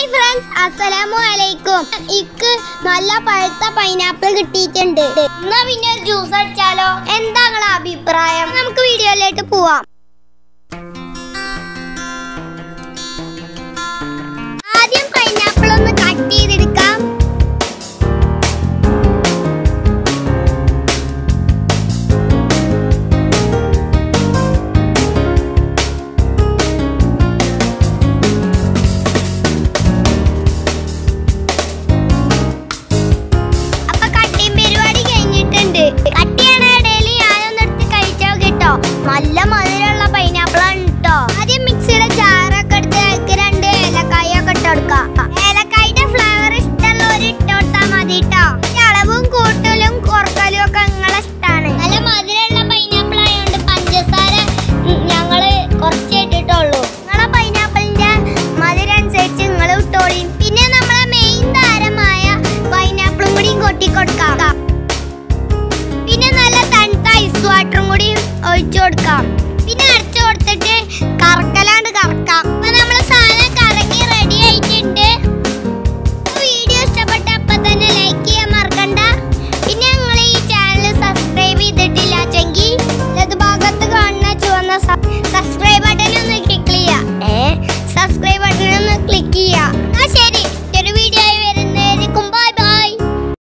Hi friends അസ്സലാമു അലൈക്കും ഇക്ക് നല്ല പഴുത്ത പൈനാപ്പിൾ കിട്ടിയിട്ടുണ്ട്. എന്നാ പിന്നെ ഒരു ജ്യൂസ് അടിച്ചാലോ? എന്താ അഭിപ്രായം? നമുക്ക് വീഡിയോയിലേക്ക് പോവാം. the sub